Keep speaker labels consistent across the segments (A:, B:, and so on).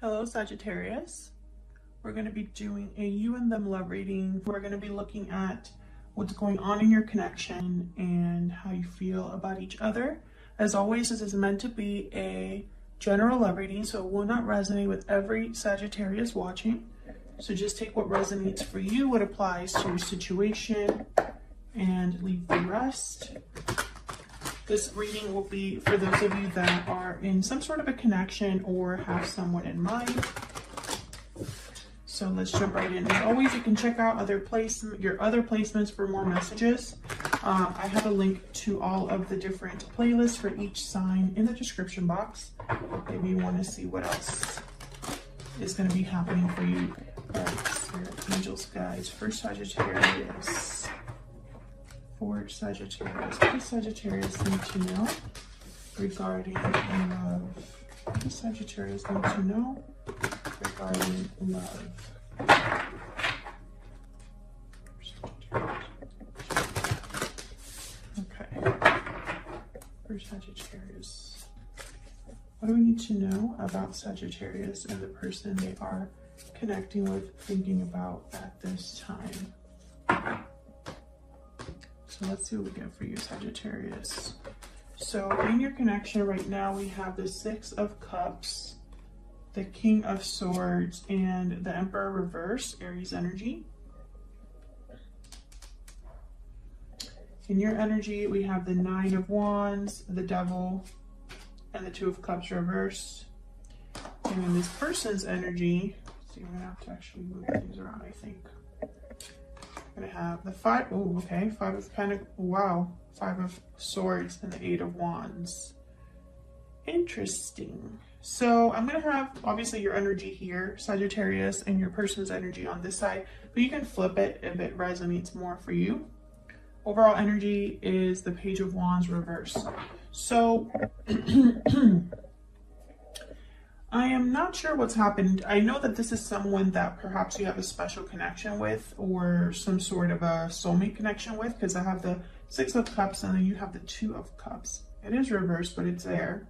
A: Hello, Sagittarius. We're going to be doing a you and them love reading. We're going to be looking at what's going on in your connection and how you feel about each other. As always, this is meant to be a general love reading, so it will not resonate with every Sagittarius watching. So just take what resonates for you, what applies to your situation, and leave the rest. This reading will be for those of you that are in some sort of a connection or have someone in mind. So let's jump right in. As always, you can check out other place your other placements for more messages. Uh, I have a link to all of the different playlists for each sign in the description box. If you want to see what else is going to be happening for you. All right, Spirit, Angels, Guides, First Sagittarius for Sagittarius. What does Sagittarius need to know regarding love? What does Sagittarius need to know regarding love? Okay. For Sagittarius. What do we need to know about Sagittarius and the person they are connecting with, thinking about at this time? So let's see what we get for you, Sagittarius. So in your connection right now, we have the Six of Cups, the King of Swords, and the Emperor reverse, Aries energy. In your energy, we have the Nine of Wands, the Devil, and the Two of Cups reverse. And in this person's energy, see, I'm gonna have to actually move these around, I think gonna have the five. Oh, okay. Five of Pentacles. Wow. Five of Swords and the Eight of Wands. Interesting. So I'm gonna have obviously your energy here, Sagittarius, and your person's energy on this side, but you can flip it if it resonates more for you. Overall energy is the Page of Wands reverse. So I am not sure what's happened. I know that this is someone that perhaps you have a special connection with or some sort of a soulmate connection with because I have the Six of Cups and then you have the Two of Cups. It is reversed, but it's there.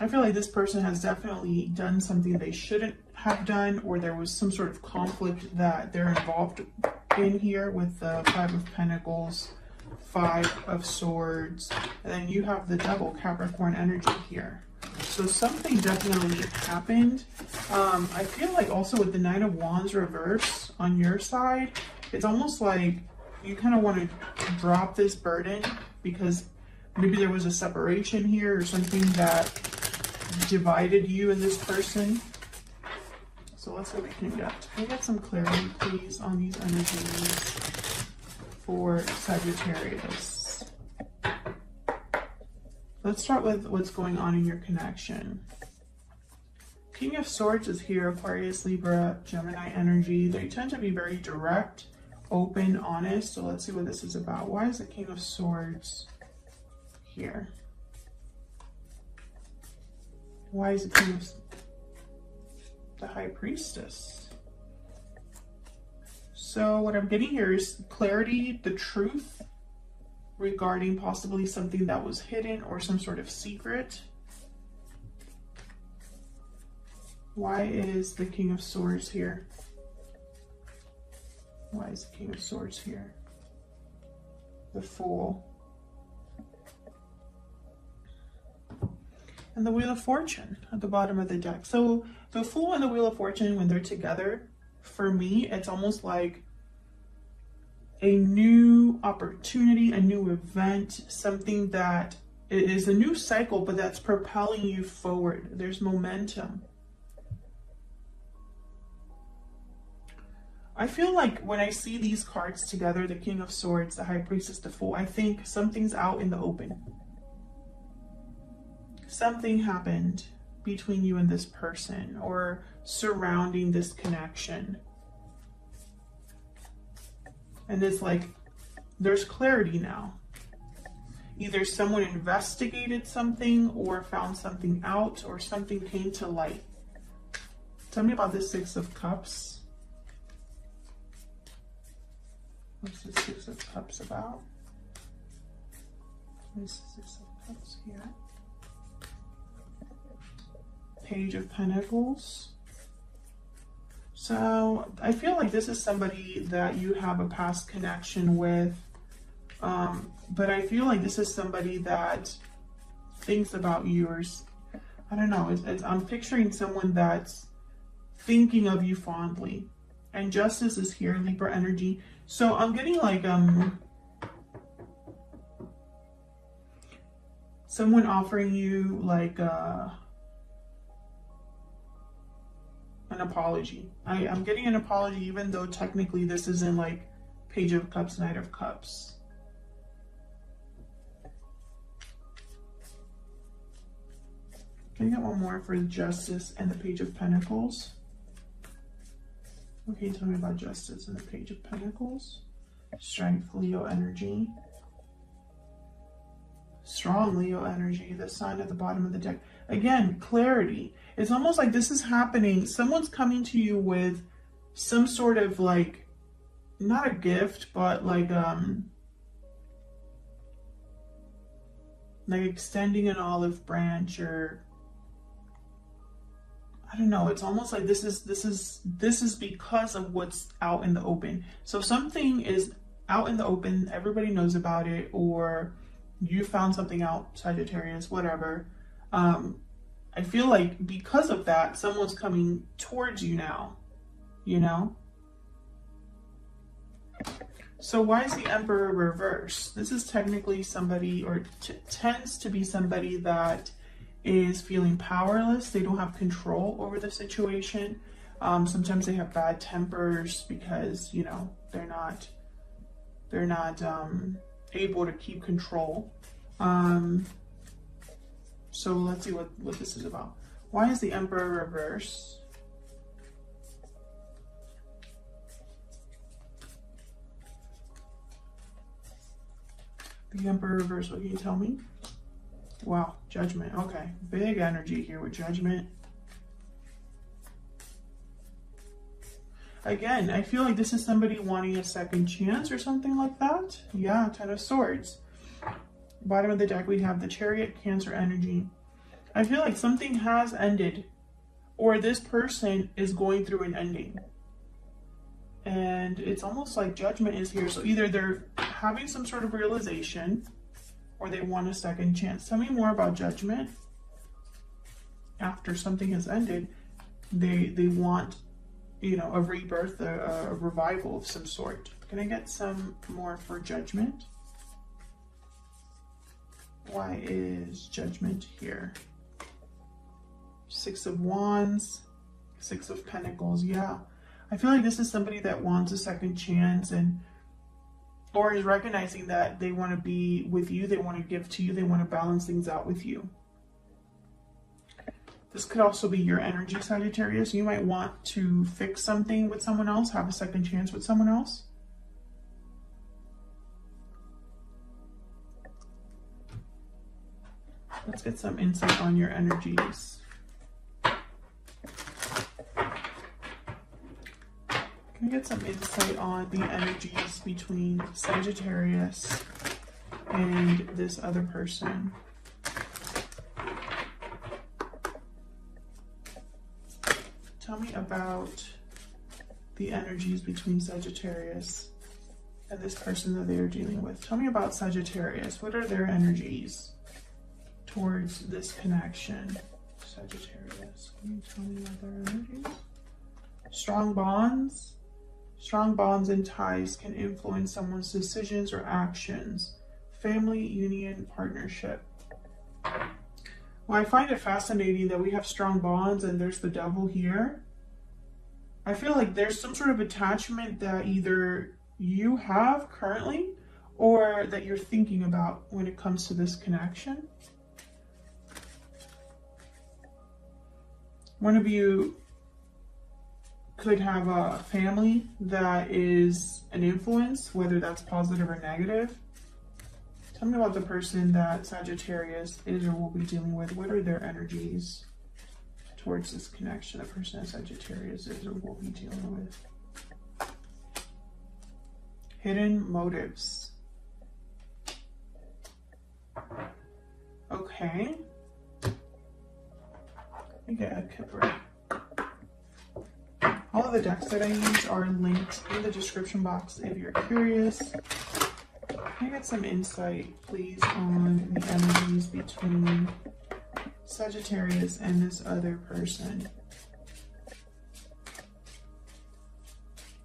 A: I feel like this person has definitely done something they shouldn't have done or there was some sort of conflict that they're involved in here with the Five of Pentacles Five of Swords, and then you have the double Capricorn energy here. So something definitely happened. Um, I feel like also with the Nine of Wands reverse on your side, it's almost like you kind of want to drop this burden because maybe there was a separation here or something that divided you and this person. So let's see what we can get. Can I get some clarity, please, on these energies? For Sagittarius. Let's start with what's going on in your connection. King of Swords is here, Aquarius, Libra, Gemini energy. They tend to be very direct, open, honest. So let's see what this is about. Why is the King of Swords here? Why is the King of the High Priestess? So what I'm getting here is clarity, the truth regarding possibly something that was hidden or some sort of secret. Why is the King of Swords here? Why is the King of Swords here? The Fool. And the Wheel of Fortune at the bottom of the deck. So the Fool and the Wheel of Fortune, when they're together, for me, it's almost like a new opportunity, a new event, something that is a new cycle, but that's propelling you forward. There's momentum. I feel like when I see these cards together, the King of Swords, the High Priestess, the Fool, I think something's out in the open. Something happened between you and this person or surrounding this connection. And it's like, there's clarity now. Either someone investigated something or found something out or something came to light. Tell me about this Six of Cups. What's the Six of Cups about? This is Six of Cups here. Page of Pentacles. So I feel like this is somebody that you have a past connection with. Um, but I feel like this is somebody that thinks about yours. I don't know. It's, it's, I'm picturing someone that's thinking of you fondly. And justice is here, Libra energy. So I'm getting like um someone offering you like uh an apology. I, I'm getting an apology even though technically this isn't like Page of Cups, Knight of Cups. Can I get one more for Justice and the Page of Pentacles? Okay, tell me about Justice and the Page of Pentacles. Strength, Leo energy. Strong Leo energy, the sign at the bottom of the deck. Again, clarity. It's almost like this is happening. Someone's coming to you with some sort of like, not a gift, but like, um, like extending an olive branch or I don't know, it's almost like this is this is this is because of what's out in the open. So something is out in the open, everybody knows about it, or you found something out, Sagittarius, whatever. Um, I feel like because of that, someone's coming towards you now, you know? So why is the Emperor reverse? This is technically somebody, or tends to be somebody that is feeling powerless. They don't have control over the situation. Um, sometimes they have bad tempers because, you know, they're not, they're not um, able to keep control. Um, so let's see what, what this is about. Why is the Emperor reverse? The Emperor reverse, what can you tell me? Wow, judgment. Okay, big energy here with judgment. Again, I feel like this is somebody wanting a second chance or something like that. Yeah, Ten of Swords. Bottom of the deck, we have the Chariot, Cancer energy. I feel like something has ended or this person is going through an ending. And it's almost like judgment is here. So either they're having some sort of realization or they want a second chance. Tell me more about judgment. After something has ended, they they want, you know, a rebirth, a, a revival of some sort. Can I get some more for judgment? Why is judgment here? Six of Wands, Six of Pentacles. Yeah, I feel like this is somebody that wants a second chance and or is recognizing that they want to be with you, they want to give to you, they want to balance things out with you. This could also be your energy, Sagittarius. You might want to fix something with someone else, have a second chance with someone else. Let's get some insight on your energies. Can I get some insight on the energies between Sagittarius and this other person? Tell me about the energies between Sagittarius and this person that they are dealing with. Tell me about Sagittarius. What are their energies towards this connection? Sagittarius, can you tell me their energies? Strong bonds, Strong bonds and ties can influence someone's decisions or actions. Family, union, partnership. Well, I find it fascinating that we have strong bonds and there's the devil here. I feel like there's some sort of attachment that either you have currently or that you're thinking about when it comes to this connection. One of you could have a family that is an influence, whether that's positive or negative. Tell me about the person that Sagittarius is or will be dealing with. What are their energies towards this connection? The person that Sagittarius is or will be dealing with. Hidden motives. Okay. A Kipper. All of the decks that I use are linked in the description box if you're curious. Can I get some insight, please, on the energies between Sagittarius and this other person?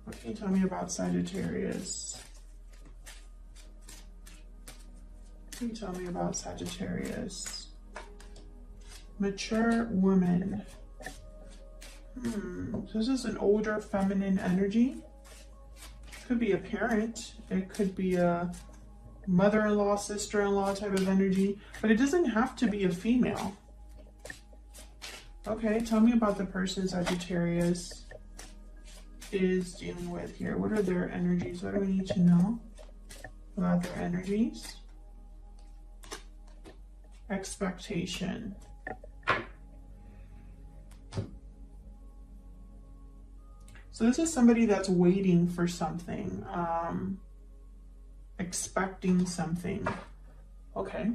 A: What can you tell me about Sagittarius? What can you tell me about Sagittarius? Mature woman. Hmm. So this is an older feminine energy. Could be a parent. It could be a mother-in-law, sister-in-law type of energy, but it doesn't have to be a female. Okay, tell me about the person Sagittarius is dealing with here. What are their energies? What do we need to know about their energies? Expectation. So this is somebody that's waiting for something, um, expecting something. Okay.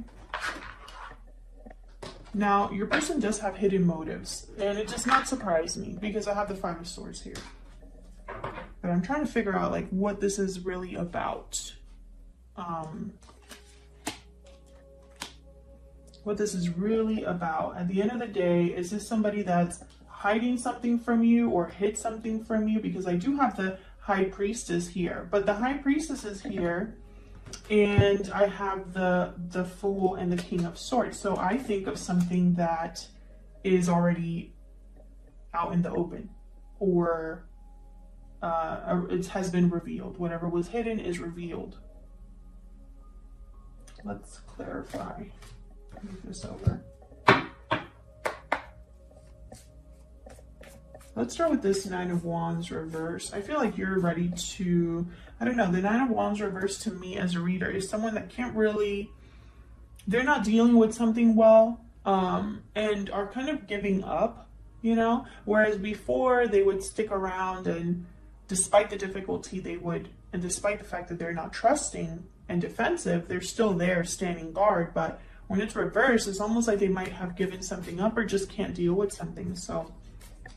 A: Now, your person does have hidden motives, and it does not surprise me because I have the Five of Swords here. But I'm trying to figure out like what this is really about. Um, what this is really about. At the end of the day, is this somebody that's hiding something from you or hid something from you because I do have the high priestess here, but the high priestess is here and I have the the fool and the king of swords. So I think of something that is already out in the open or uh, it has been revealed. Whatever was hidden is revealed. Let's clarify. Move this over. Let's start with this Nine of Wands reverse. I feel like you're ready to, I don't know, the Nine of Wands reverse to me as a reader is someone that can't really, they're not dealing with something well um, and are kind of giving up, you know? Whereas before they would stick around and despite the difficulty they would, and despite the fact that they're not trusting and defensive, they're still there standing guard. But when it's reversed, it's almost like they might have given something up or just can't deal with something. So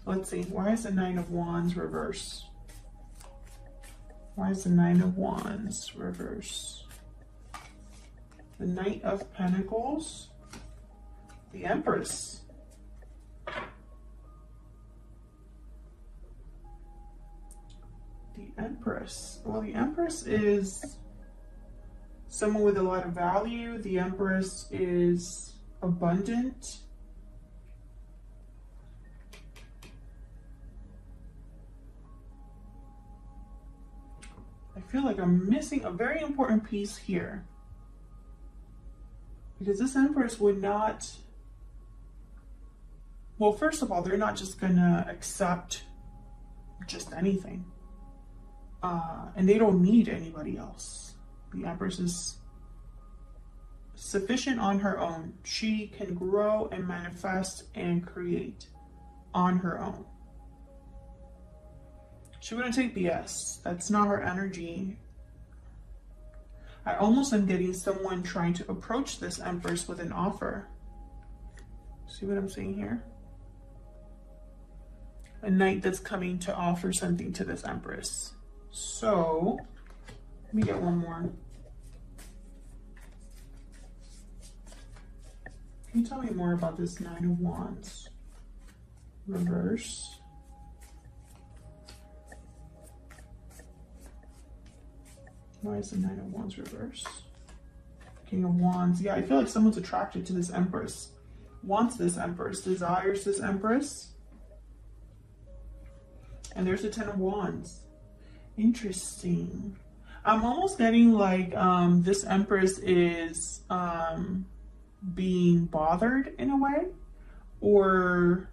A: Let's see, why is the Nine of Wands reverse? Why is the Nine of Wands reverse? The Knight of Pentacles, the Empress. The Empress. Well, the Empress is someone with a lot of value. The Empress is abundant. Feel like I'm missing a very important piece here. Because this Empress would not, well, first of all, they're not just gonna accept just anything. Uh, and they don't need anybody else. The Empress is sufficient on her own. She can grow and manifest and create on her own. She wouldn't take BS. That's not her energy. I almost am getting someone trying to approach this Empress with an offer. See what I'm saying here? A knight that's coming to offer something to this Empress. So, let me get one more. Can you tell me more about this Nine of Wands? Reverse. Why is the Nine of Wands reverse? King of Wands. Yeah, I feel like someone's attracted to this Empress. Wants this Empress. Desires this Empress. And there's the Ten of Wands. Interesting. I'm almost getting like um, this Empress is um, being bothered in a way. Or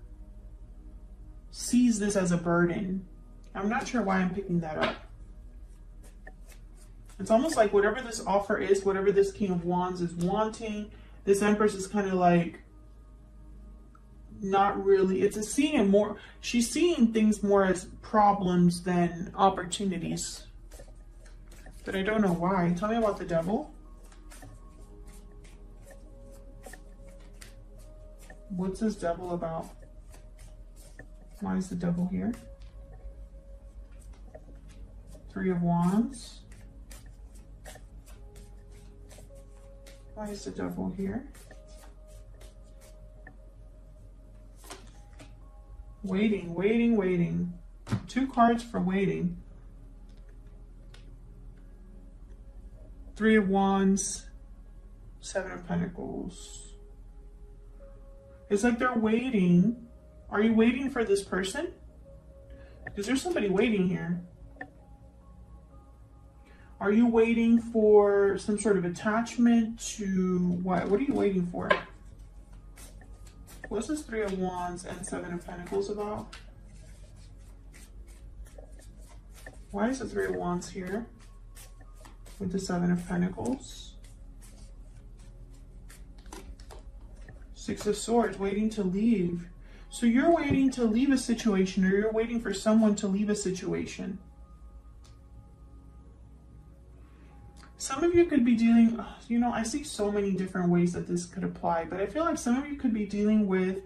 A: sees this as a burden. I'm not sure why I'm picking that up. It's almost like whatever this offer is, whatever this King of Wands is wanting, this Empress is kind of like not really. It's a seeing more. She's seeing things more as problems than opportunities. But I don't know why. Tell me about the devil. What's this devil about? Why is the devil here? Three of Wands. Why is the devil here? Waiting, waiting, waiting. Two cards for waiting. Three of Wands, Seven of Pentacles. It's like they're waiting. Are you waiting for this person? Because there's somebody waiting here. Are you waiting for some sort of attachment to what? What are you waiting for? What's this Three of Wands and Seven of Pentacles about? Why is the Three of Wands here with the Seven of Pentacles? Six of Swords, waiting to leave. So you're waiting to leave a situation or you're waiting for someone to leave a situation. Some of you could be dealing, you know, I see so many different ways that this could apply, but I feel like some of you could be dealing with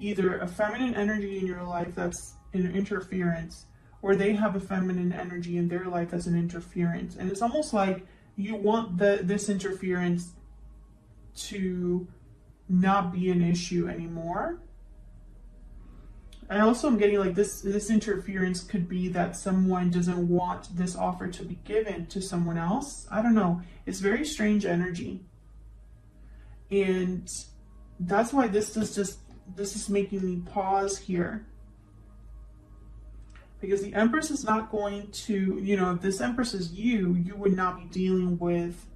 A: either a feminine energy in your life that's an interference, or they have a feminine energy in their life that's an interference. And it's almost like you want the this interference to not be an issue anymore I also am getting like this this interference could be that someone doesn't want this offer to be given to someone else. I don't know. It's very strange energy. And that's why this is just this is making me pause here. Because the Empress is not going to, you know, if this Empress is you, you would not be dealing with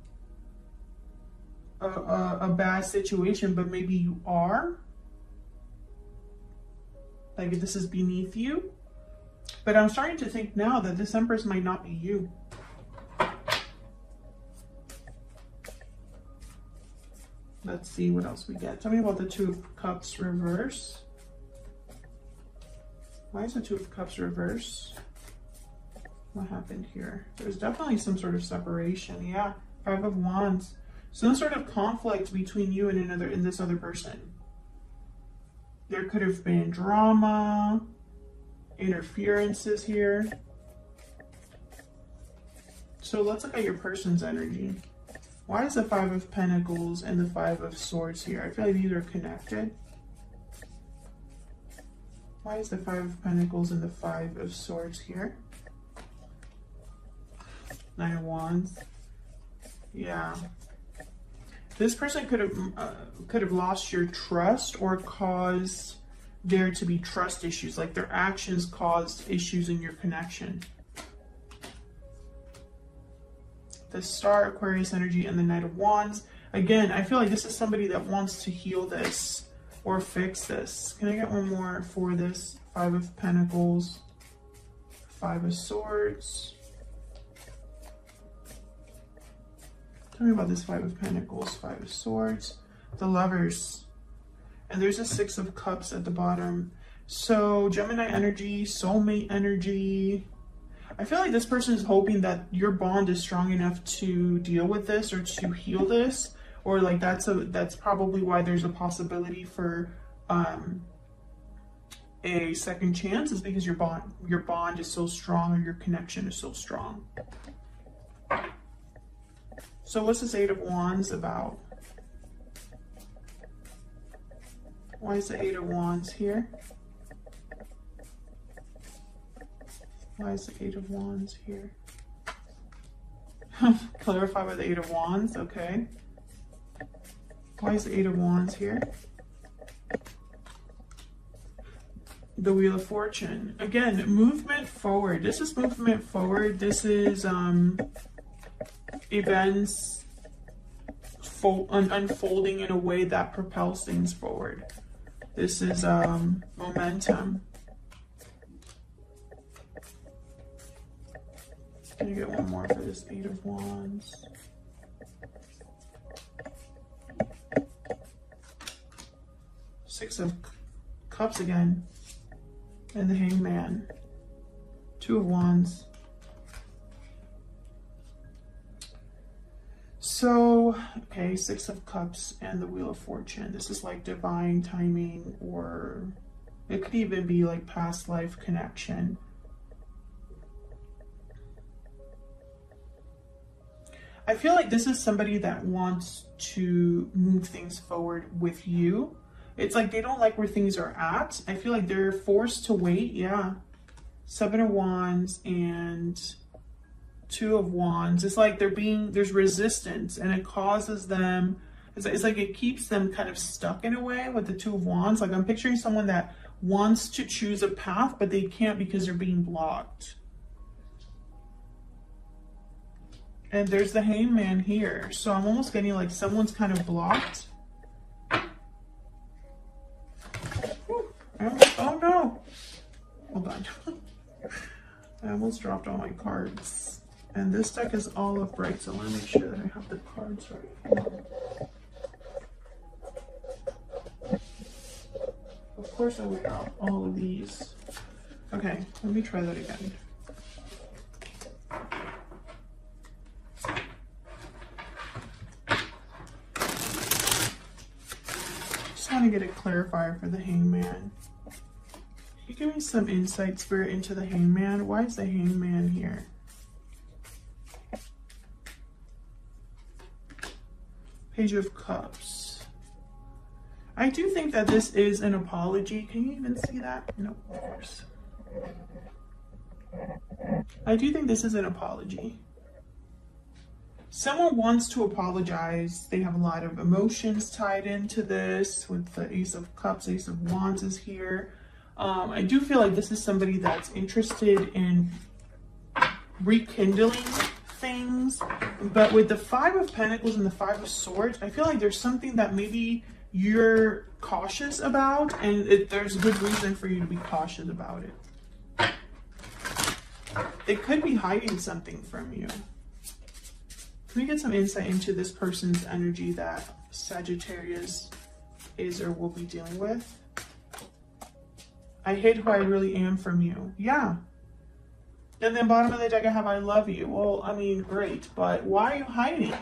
A: a, a, a bad situation, but maybe you are like this is beneath you. But I'm starting to think now that this Empress might not be you. Let's see what else we get. Tell me about the Two of Cups reverse. Why is the Two of Cups reverse? What happened here? There's definitely some sort of separation. Yeah, Five of Wands. Some sort of conflict between you and another and this other person. There could have been drama, interferences here. So let's look at your person's energy. Why is the Five of Pentacles and the Five of Swords here? I feel like these are connected. Why is the Five of Pentacles and the Five of Swords here? Nine of Wands. Yeah this person could have uh, could have lost your trust or caused there to be trust issues like their actions caused issues in your connection. The star aquarius energy and the knight of wands. Again i feel like this is somebody that wants to heal this or fix this. Can i get one more for this? Five of pentacles five of swords Tell me about this Five of Pentacles, Five of Swords, the Lovers, and there's a Six of Cups at the bottom. So Gemini energy, soulmate energy. I feel like this person is hoping that your bond is strong enough to deal with this or to heal this, or like that's a that's probably why there's a possibility for um, a second chance is because your bond your bond is so strong or your connection is so strong. So what's this Eight of Wands about? Why is the Eight of Wands here? Why is the Eight of Wands here? Clarify by the Eight of Wands, okay. Why is the Eight of Wands here? The Wheel of Fortune. Again, movement forward. This is movement forward. This is um events un unfolding in a way that propels things forward. This is um, momentum. Can you get one more for this Eight of Wands? Six of Cups again. And the Hangman. Two of Wands. So, okay, Six of Cups and the Wheel of Fortune. This is like divine timing or It could even be like past life connection. I feel like this is somebody that wants to move things forward with you. It's like they don't like where things are at. I feel like they're forced to wait. Yeah. Seven of Wands and Two of Wands. It's like they're being, there's resistance and it causes them, it's, it's like it keeps them kind of stuck in a way with the Two of Wands. Like I'm picturing someone that wants to choose a path, but they can't because they're being blocked. And there's the hangman here. So I'm almost getting like someone's kind of blocked. Oh, oh no. Hold on. I almost dropped all my cards. And this deck is all of bright, so want to make sure that I have the cards right. Of course I would have all of these. Okay, let me try that again. Just want to get a clarifier for the hangman. Can you give me some insight, Spirit, into the hangman? Why is the hangman here? Page of Cups. I do think that this is an apology. Can you even see that? No, of course. I do think this is an apology someone wants to apologize. They have a lot of emotions tied into this with the Ace of Cups, Ace of Wands is here. Um, I do feel like this is somebody that's interested in rekindling things. But with the Five of Pentacles and the Five of Swords, I feel like there's something that maybe you're cautious about and it, there's a good reason for you to be cautious about it. They could be hiding something from you. Can we get some insight into this person's energy that Sagittarius is or will be dealing with? I hid who I really am from you. Yeah. And then bottom of the deck, I have I love you. Well, I mean, great, but why are you hiding?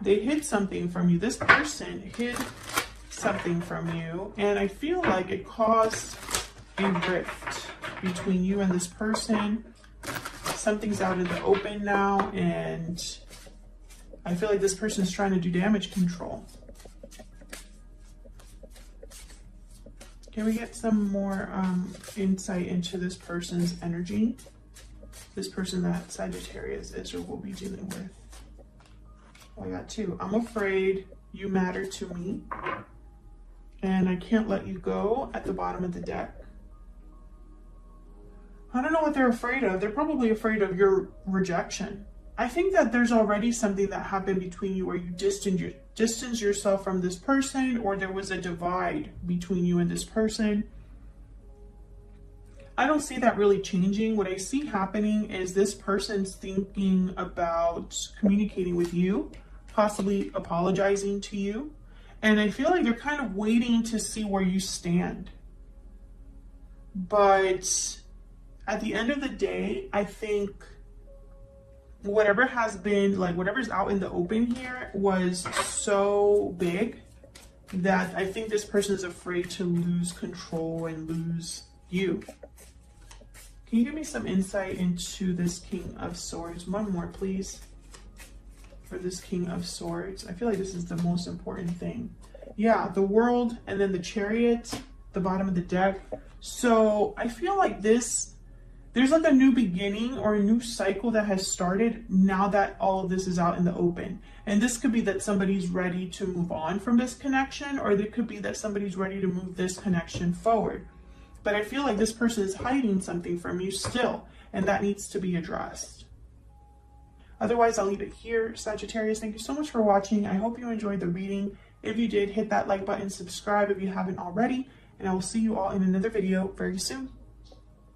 A: They hid something from you. This person hid something from you, and I feel like it caused a rift between you and this person something's out in the open now and I feel like this person's trying to do damage control. Can we get some more um, insight into this person's energy? This person that Sagittarius is or will be dealing with. I got two. I'm afraid you matter to me and I can't let you go at the bottom of the deck. I don't know what they're afraid of. They're probably afraid of your rejection. I think that there's already something that happened between you where you distance, your, yourself from this person or there was a divide between you and this person. I don't see that really changing. What I see happening is this person's thinking about communicating with you, possibly apologizing to you. And I feel like they're kind of waiting to see where you stand. But at the end of the day, I think whatever has been like whatever's out in the open here was so big that I think this person is afraid to lose control and lose you. Can you give me some insight into this King of Swords? One more, please. For this King of Swords. I feel like this is the most important thing. Yeah, the world and then the chariot, the bottom of the deck. So I feel like this there's like a new beginning or a new cycle that has started now that all of this is out in the open. And this could be that somebody's ready to move on from this connection, or it could be that somebody's ready to move this connection forward. But I feel like this person is hiding something from you still, and that needs to be addressed. Otherwise, I'll leave it here. Sagittarius, thank you so much for watching. I hope you enjoyed the reading. If you did, hit that like button, subscribe if you haven't already, and I will see you all in another video very soon.